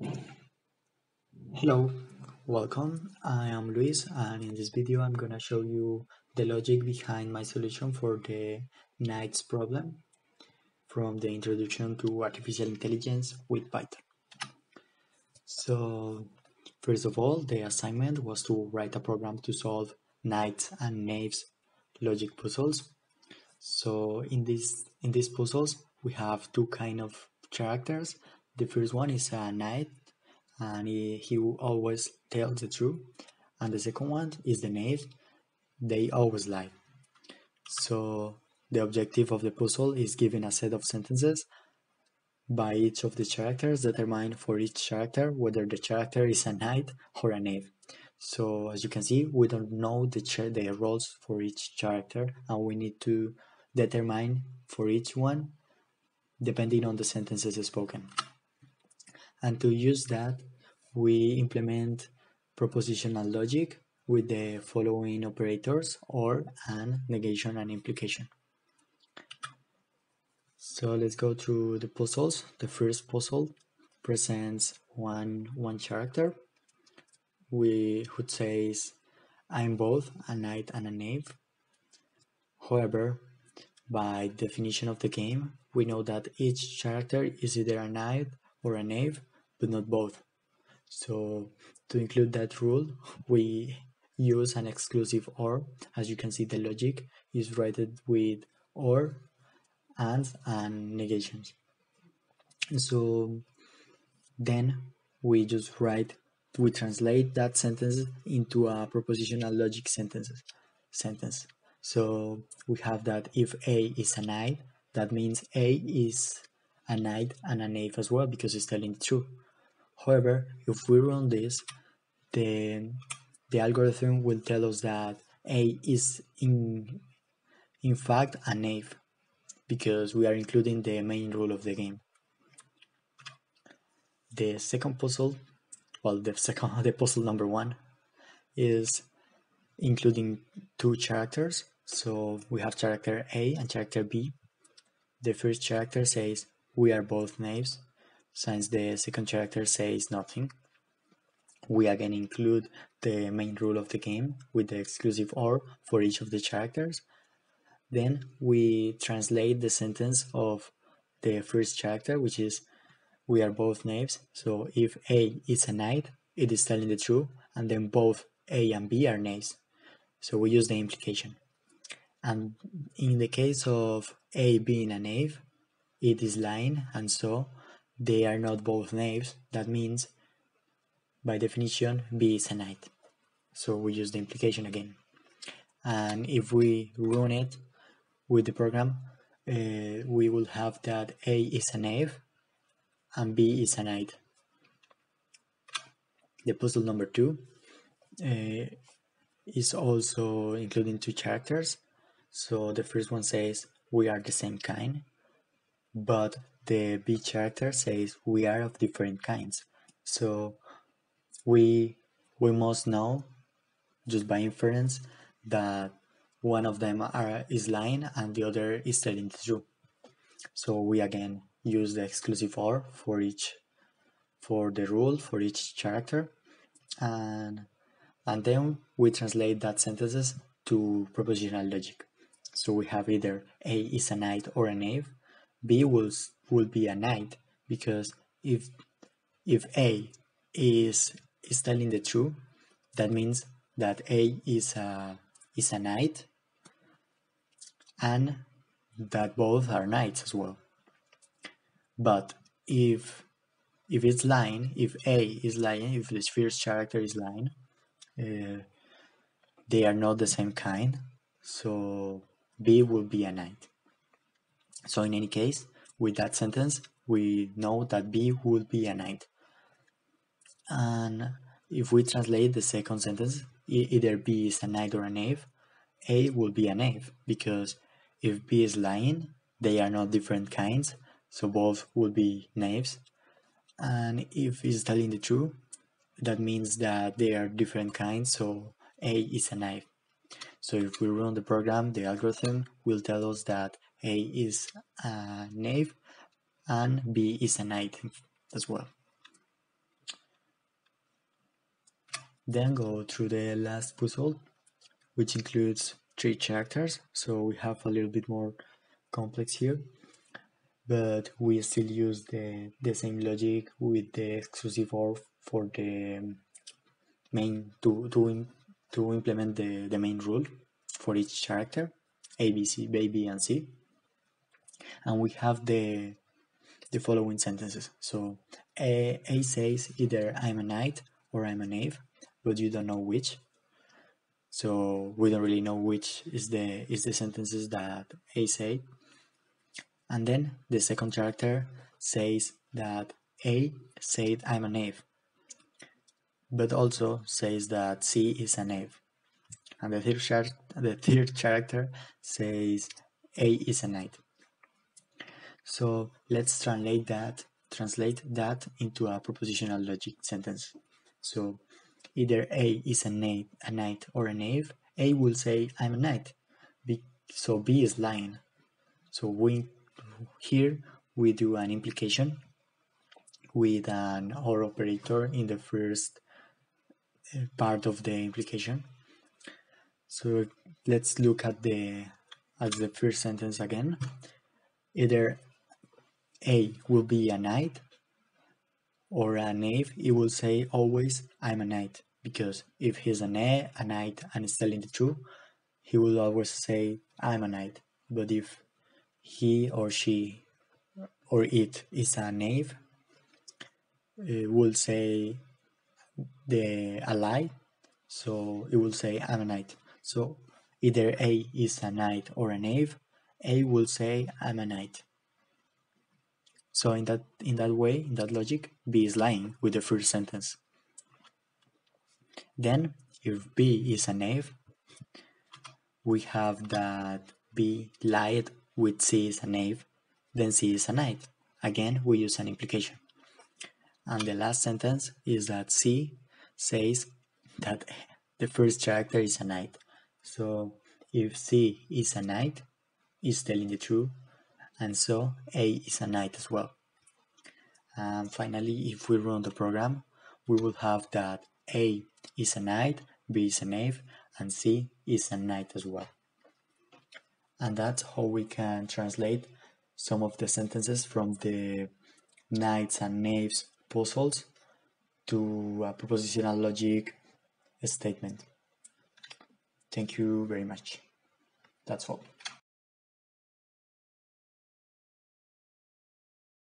Hello, welcome. I am Luis and in this video I'm gonna show you the logic behind my solution for the knights problem from the introduction to artificial intelligence with Python. So first of all the assignment was to write a program to solve knights and knaves logic puzzles. So in this in these puzzles we have two kind of characters. The first one is a knight and he, he always tells the truth. And the second one is the knave, they always lie. So the objective of the puzzle is given a set of sentences by each of the characters determined for each character whether the character is a knight or a knave. So as you can see, we don't know the, the roles for each character and we need to determine for each one depending on the sentences spoken. And to use that, we implement propositional logic with the following operators or and negation and implication. So let's go through the puzzles. The first puzzle presents one one character we who says I'm both a knight and a knave. However, by definition of the game, we know that each character is either a knight or a knave, but not both. So to include that rule, we use an exclusive OR. As you can see, the logic is written with OR, AND, and negations. So then we just write, we translate that sentence into a propositional logic sentences sentence. So we have that if A is a knight, that means A is a knight and a knave as well because it's telling the truth. However, if we run this, then the algorithm will tell us that A is in, in fact a knave because we are including the main rule of the game. The second puzzle, well, the second, the puzzle number one, is including two characters. So we have character A and character B. The first character says, we are both knaves since the second character says nothing. We again include the main rule of the game with the exclusive OR for each of the characters. Then we translate the sentence of the first character, which is we are both knaves. So if A is a knight, it is telling the truth, and then both A and B are knaves. So we use the implication. And in the case of A being a knave, it is lying, and so they are not both knaves. That means, by definition, B is a knight. So we use the implication again. And if we run it with the program, uh, we will have that A is a knave and B is a knight. The puzzle number two uh, is also including two characters. So the first one says, we are the same kind, but the B character says we are of different kinds. So we we must know just by inference that one of them are, is lying and the other is telling the truth. So we again use the exclusive OR for each for the rule for each character and and then we translate that sentences to propositional logic. So we have either A is a knight or a knave, B will will be a knight because if if A is is telling the truth, that means that A is a is a knight and that both are knights as well. But if if it's lying, if A is lying, if the first character is lying, uh, they are not the same kind, so B will be a knight. So in any case, with that sentence, we know that B will be a knight. And if we translate the second sentence, either B is a knight or a knave, A will be a knave, because if B is lying, they are not different kinds, so both will be knaves. And if is telling the truth, that means that they are different kinds, so A is a knave. So if we run the program, the algorithm will tell us that A is a knave and B is a knight as well. Then go through the last puzzle, which includes three characters, so we have a little bit more complex here. But we still use the, the same logic with the exclusive OR for the main to to to implement the, the main rule for each character A, B, C, A, B, and C. And we have the the following sentences. So A, a says either I'm a knight or I'm a knave, but you don't know which. So we don't really know which is the is the sentences that A said. And then the second character says that A said I'm a knave, but also says that C is a knave. And the third, char the third character says A is a knight. So let's translate that translate that into a propositional logic sentence. So either A is a knight, a knight or a knave, A will say I'm a knight. B, so B is lying. So we here we do an implication with an OR operator in the first uh, part of the implication. So let's look at the at the first sentence again. Either A will be a knight or a knave, it will say always I'm a knight because if he's a, a knight and is telling the truth, he will always say I'm a knight. But if he or she or it is a knave, it will say the a lie, so it will say I'm a knight. So either A is a knight or a knave, A will say I'm a knight. So in that in that way, in that logic, B is lying with the first sentence. Then if B is a knave, we have that B lied with C is a knave, then C is a knight. Again, we use an implication. And the last sentence is that C says that the first character is a knight. So if C is a knight, is telling the truth, and so A is a knight as well. And finally, if we run the program, we will have that A is a knight, B is a knave, and C is a knight as well. And that's how we can translate some of the sentences from the knights and knaves puzzles to a propositional logic statement. Thank you very much. That's all.